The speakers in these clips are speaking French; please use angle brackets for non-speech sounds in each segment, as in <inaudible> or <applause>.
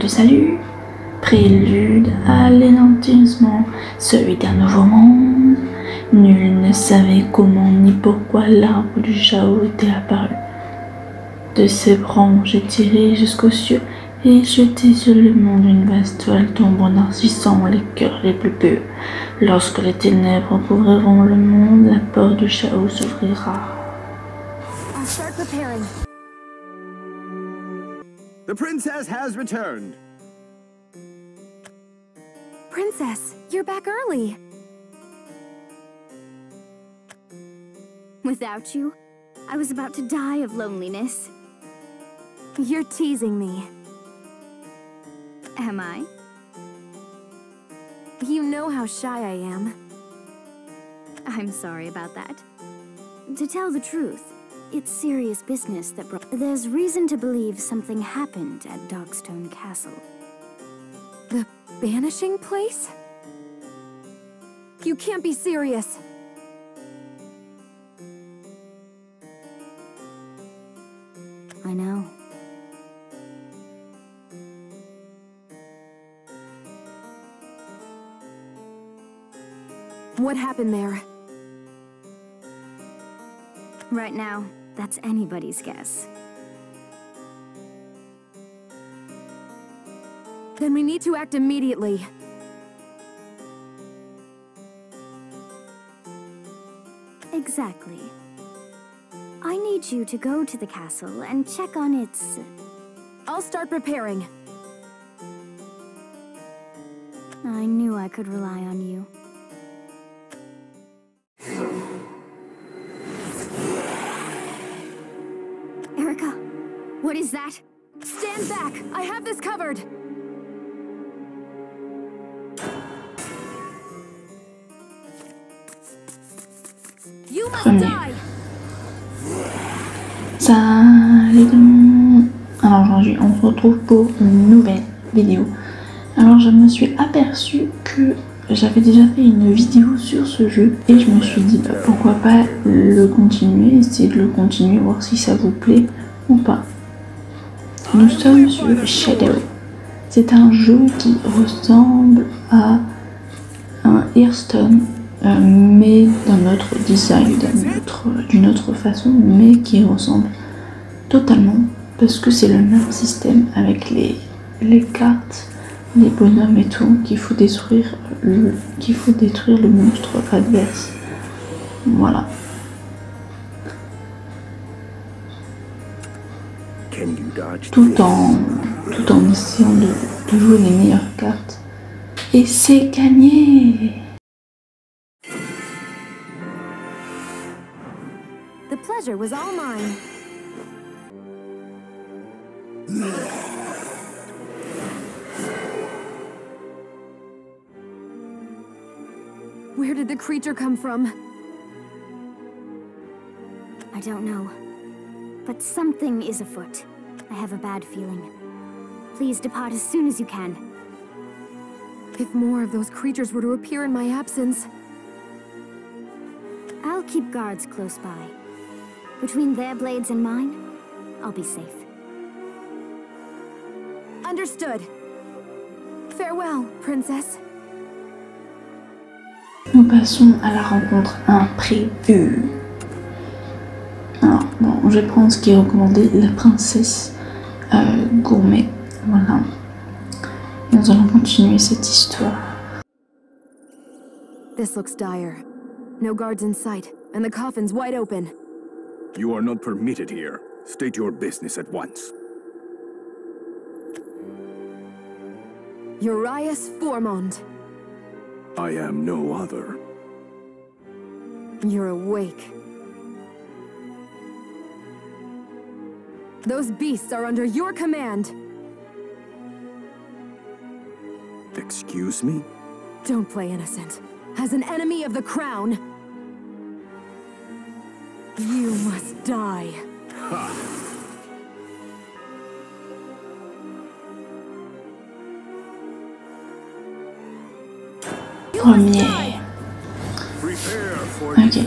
De salut, prélude à l'énantissement, celui d'un nouveau monde. Nul ne savait comment ni pourquoi l'arbre du chaos était apparu. De ses branches étirées jusqu'aux cieux et jeté sur le monde une vaste toile tombant narcissant les cœurs les plus purs. Lorsque les ténèbres couvriront le monde, la porte du chaos s'ouvrira. The princess has returned. Princess, you're back early. Without you, I was about to die of loneliness. You're teasing me. Am I? You know how shy I am. I'm sorry about that. To tell the truth, it's serious business that brought. There's reason to believe something happened at Dogstone Castle. The banishing place? You can't be serious. I know. What happened there? Right now, that's anybody's guess. Then we need to act immediately. Exactly. I need you to go to the castle and check on its... I'll start preparing. I knew I could rely on you. What is that? Stand back! I have this covered! You must Premier. Salut tout le monde Alors aujourd'hui on se retrouve pour une nouvelle vidéo. Alors je me suis aperçue que j'avais déjà fait une vidéo sur ce jeu et je me suis dit bah, pourquoi pas le continuer, essayer de le continuer, voir si ça vous plaît ou pas. Nous sommes sur Shadow. C'est un jeu qui ressemble à un Hearthstone, euh, mais d'un autre design, d'un autre- d'une autre façon, mais qui ressemble totalement parce que c'est le même système avec les, les cartes, les bonhommes et tout qu'il faut détruire qu'il faut détruire le monstre adverse. Voilà. Tout en, tout en essayant de, de jouer les meilleures cartes. Et c'est gagné The pleasure was all mine. Where did the creature come from? I don't know. But something is afoot. I have a bad feeling. Please depart as soon as you can. If more of those creatures were to appear in my absence... I'll keep guards close by. Between their blades and mine, I'll be safe. Understood. Farewell, princess. Nous passons à la rencontre imprévue. Alors, bon, je vais prendre ce qui est recommandé, la princesse euh, gourmet. Voilà. Et nous allons continuer cette histoire. This looks dire. No guards in sight, and the coffin's wide open. You are not permitted here. State your business at once. Urias Formond. I am no other. You're awake. Those beasts are under your command. Excuse me? Don't play innocent. As an enemy of the crown, you must die. <laughs> Oh, Première. Prepare Ok.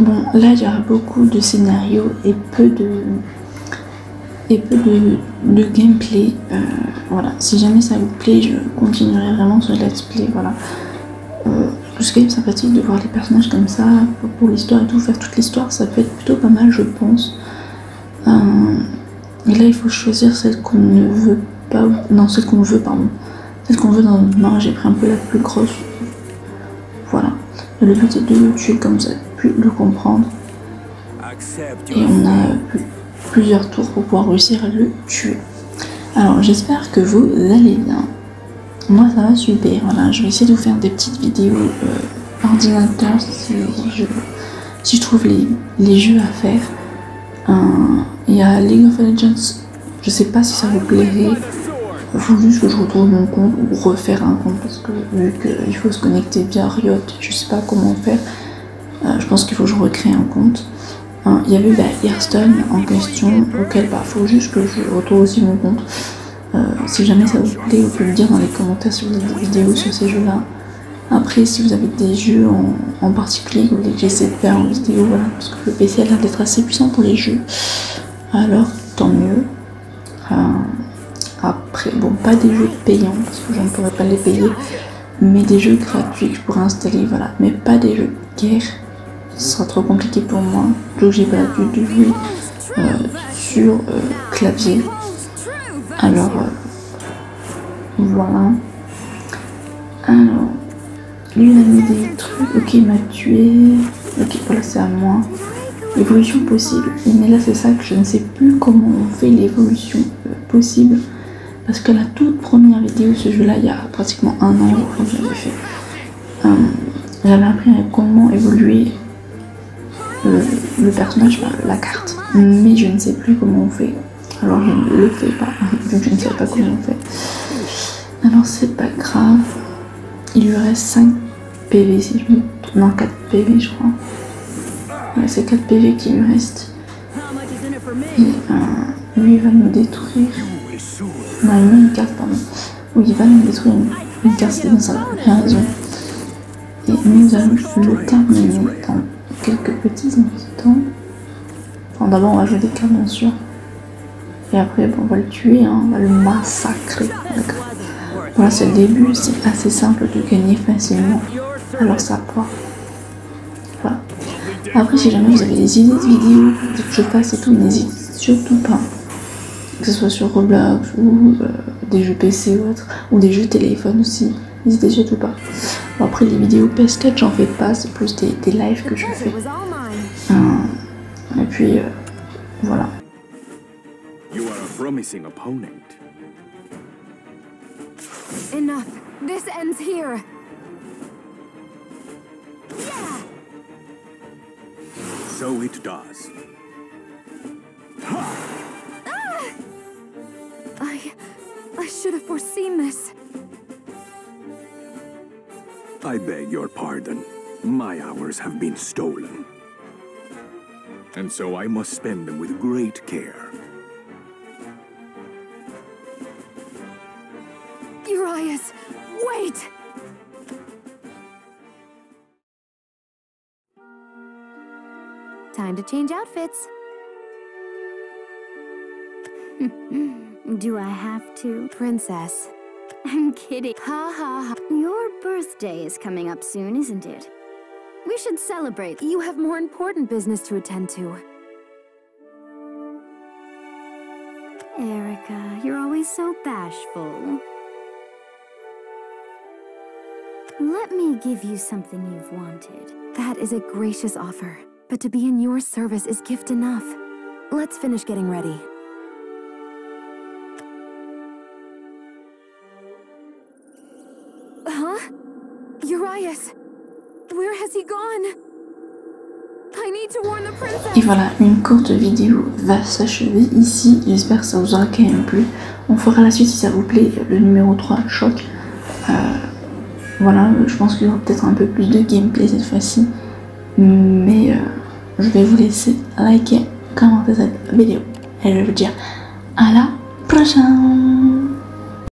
Bon, là, il y aura beaucoup de scénarios et peu de et peu de, de gameplay. Euh, voilà, si jamais ça vous plaît, je continuerai vraiment ce let's play. Voilà. Euh, c'est quand même sympathique de voir les personnages comme ça, pour, l'histoire et tout, faire toute l'histoire, ça peut être plutôt pas mal, je pense. Euh, et là, il faut choisir celle qu'on ne veut pas, non, celle qu'on veut, pardon. Celle qu'on veut dans notre main, j'ai pris un peu la plus grosse. Voilà. Et le but est de le tuer comme ça, puis le comprendre. Et on a plusieurs tours pour pouvoir réussir à le tuer. Alors, j'espère que vous allez bien. Moi ça va super, voilà, je vais essayer de vous faire des petites vidéos euh, ordinateur si je, trouve les, jeux à faire. Euh, il y a League of Legends, je sais pas si ça vous plairait. Faut juste que je retrouve mon compte ou refaire un compte parce que vu qu'il faut se connecter via Riot, je sais pas comment faire. Euh, je pense qu'il faut que je recrée un compte. Il y avait bah, Hearthstone en question auquel il bah, faut juste que je retrouve aussi mon compte. Euh, si jamais ça vous plaît, vous pouvez me dire dans les commentaires si vous avez des vidéos sur ces jeux-là. Après, si vous avez des jeux en, particulier que vous voulez que j'essaie de faire en vidéo, voilà, parce que le PC a l'air d'être assez puissant pour les jeux, alors tant mieux. Euh, après, bon, pas des jeux payants, parce que je ne pourrais pas les payer, mais des jeux gratuits que je pourrais installer, voilà, mais pas des jeux de guerre. Ce sera trop compliqué pour moi, donc j'ai pas de jouer euh, sur clavier. Alors, euh, voilà. Alors, lui, il a mis des trucs. Ok, il m'a tué. Ok, voilà, c'est à moi. Évolution possible. Mais là, c'est ça que je ne sais plus comment on fait l'évolution euh, possible. Parce que la toute première vidéo de ce jeu-là, il y a pratiquement un an, quand j'avais fait, euh, j'avais appris comment évoluer le, personnage, la carte. Mais je ne sais plus comment on fait. Alors je ne le fais pas, <laughs> vu que je ne sais pas comment on fait. Alors c'est pas grave. Il lui reste 5 PV si je Non 4 PV je crois. C'est 4 PV qui lui reste. Et euh, lui il va nous détruire. Non il met une carte pardon. Oui il va nous détruire une, carte, c'est ça, bien raison. Et nous allons le terminer dans quelques petits instants. Enfin d'abord on va jouer des cartes bien sûr. Et après, on va le tuer, hein, on va le massacrer. Voilà, c'est le début, c'est assez simple de gagner facilement. Alors ça part. Après, si jamais vous avez des idées de vidéos que je fasse et tout, n'hésitez surtout pas. Que ce soit sur Roblox ou euh, des jeux PC ou autre, ou des jeux téléphone aussi. N'hésitez surtout pas. après, les vidéos PS4, j'en fais pas, c'est plus des, des, lives que je fais. Euh, et puis, euh, voilà. promising opponent. Enough. This ends here. Yeah. So it does. Ah! I... I should have foreseen this. I beg your pardon. My hours have been stolen. And so I must spend them with great care. Urias, wait! Time to change outfits. <laughs> Do I have to? Princess. <laughs> I'm kidding. Ha ha ha. Your birthday is coming up soon, isn't it? We should celebrate. You have more important business to attend to. Erica, you're always so bashful. Let me give you something you've wanted. That is a gracious offer, but to be in your service is gift enough. Let's finish getting ready. Et voilà, une courte vidéo va s'achever ici. J'espère que ça vous aura quand même plu. On fera la suite si ça vous plaît, le numéro 3, choc. Euh, voilà, je pense qu'il y aura peut-être un peu plus de gameplay cette fois-ci. Mais euh, je vais vous laisser liker, commenter cette vidéo. Et je vais vous dire à la prochaine